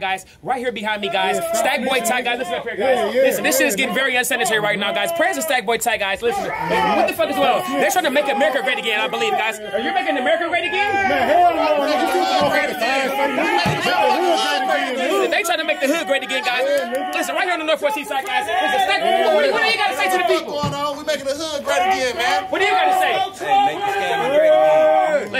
guys. Right here behind me, guys. Stackboi Ty, guys. Listen up here, guys. Listen, this shit is getting very unsanitary right now, guys. Prayers to Stackboi Ty, guys. Listen, what the fuck is going on? They're trying to make America great again, I believe, guys. Are you making America great again? man They trying to make the hood great again, guys. Listen, right here on the Northwest East Side, guys. Listen, Stack, what, what, what do you got to say to the people? What's going on? We making the hood great again, man. What do you got to say?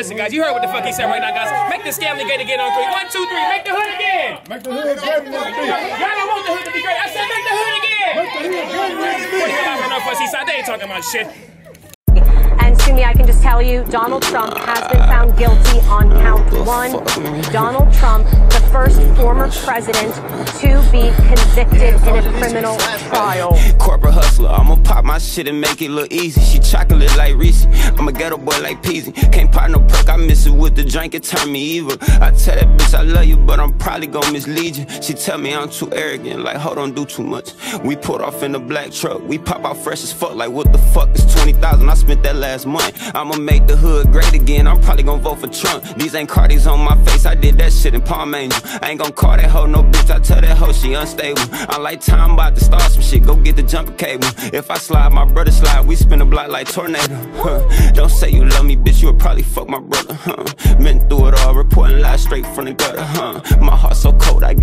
Listen, guys, you heard what the fuck he said right now, guys. Make the scam great again on three. One, two, three. Make the hood again. Make the hood great again. Y'all don't want the hood to be great. I said make the hood again. Make the hood great What do you again. got on Northwest East They ain't talking about shit. And Sumi, I can just tell you, Donald Trump has been found guilty on count one. Donald Trump, the first former president to be convicted in a criminal trial. Corporate hustler, I'ma pop my shit and make it look easy. She chocolate like Reese, I'm a ghetto boy like Peezy. Can't pop no perk, I miss it with the drink, it turn me evil. I tell that bitch I love you, but I'm probably gon' mislead you. She tell me I'm too arrogant, like hold on, do too much. We pulled off in the black truck, we pop out fresh as fuck, like what the fuck is 20,000? I spent that last month. I'ma make the hood great again, I'm probably gon' vote for Trump. These ain't Cardis on my face, I did that shit in Palm Angel. I ain't gon' call that hoe no bitch, I tell that hoe she unstable. I like time about to start some shit, go get the jumper cable. If I slide, my brother slide, we spin a block like tornado. Huh. Don't say you love me, bitch, you would probably fuck my brother. Huh. Been through it all, reporting lies straight from the gutter. Huh.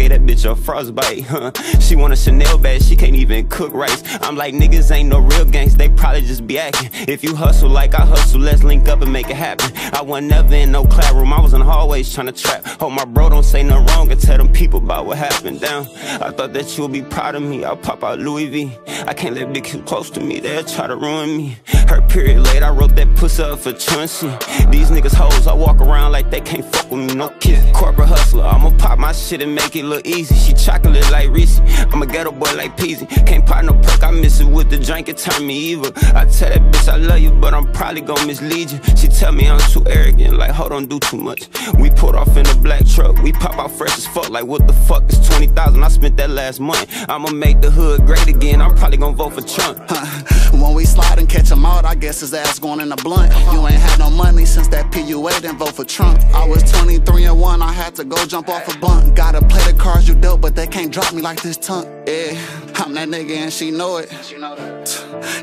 Gave that bitch a frostbite. Huh. She want a Chanel bag, she can't even cook rice. I'm like, niggas ain't no real gangs, they probably just be acting. If you hustle like I hustle, let's link up and make it happen. I wasn't never in no classroom, I was in the hallways trying to trap. Hope my bro don't say no wrong and tell them people about what happened down. I thought that you would be proud of me, I'll pop out Louis V. I can't let too close to me, they'll try to ruin me. Her period late, I wrote that pussy up for Chauncey. These niggas hoes, I walk around like they can't fuck with me, no kid. Corporate hustler, I'ma pop my shit and make it look easy. She chocolate like Reese, I'm a ghetto boy like Peezy. Can't pop no perk, I miss it with the drink, it turn me evil. I tell that bitch I love you, but I'm probably gon' mislead you. She tell me I'm too arrogant, like hold on, do too much. We pulled off in the black truck, we pop out fresh as fuck, like what the fuck is 20,000? I spent that last month. I'ma make the hood great again, I'm probably gon' vote for Trump. When we slide and catch him out, I guess his ass going in the blunt. You ain't had no money since that PUA, didn't vote for Trump. I was 23 and 1, I had to go jump off a blunt. Gotta play the cards you dealt, but they can't drop me like this tongue. Yeah, I'm that nigga and she know it.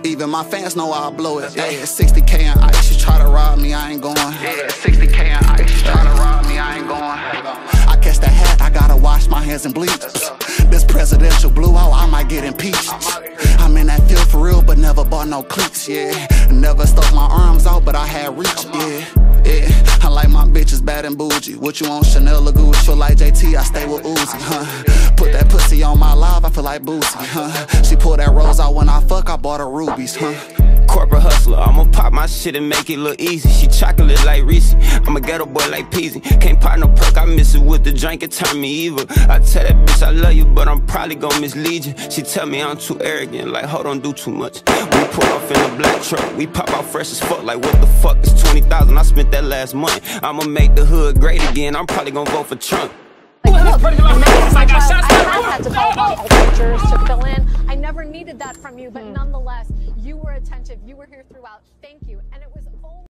Even my fans know I'll blow it. Yeah, 60k in ice, you try to rob me, I ain't going. Yeah, 60k in ice, you try to rob me, I ain't going. I catch the hat, I gotta wash my hands and bleach. This presidential blue I might get impeached. I'm in that field for real, but never bought no cleats, yeah. Never stuck my arms out, but I had reach, yeah. Yeah, I like my bitches bad and bougie. What you want, Chanel or Gucci? Feel like JT, I stay with Uzi, huh? Put that pussy on my live, I feel like Boosie, huh? She pulled that rose out when I fuck, I bought her rubies, huh? Corporate hustler, I'ma pop my shit and make it look easy. She chocolate like Reese, I'm a ghetto boy like Peezy. Can't pop no perk, I miss it with the drink, it turn me evil. I tell that bitch I love you, but I'm probably gon' mislead you. She tell me I'm too arrogant, like hold on, do too much. We pull off in a black truck, we pop out fresh as fuck, like what the fuck is 20,000? I spent that last month. I'ma make the hood great again, I'm probably gon' vote for Trump. And that's because I had to call on pictures to fill in. Never needed that from you, but hmm. nonetheless, you were attentive. You were here throughout. Thank you. And it was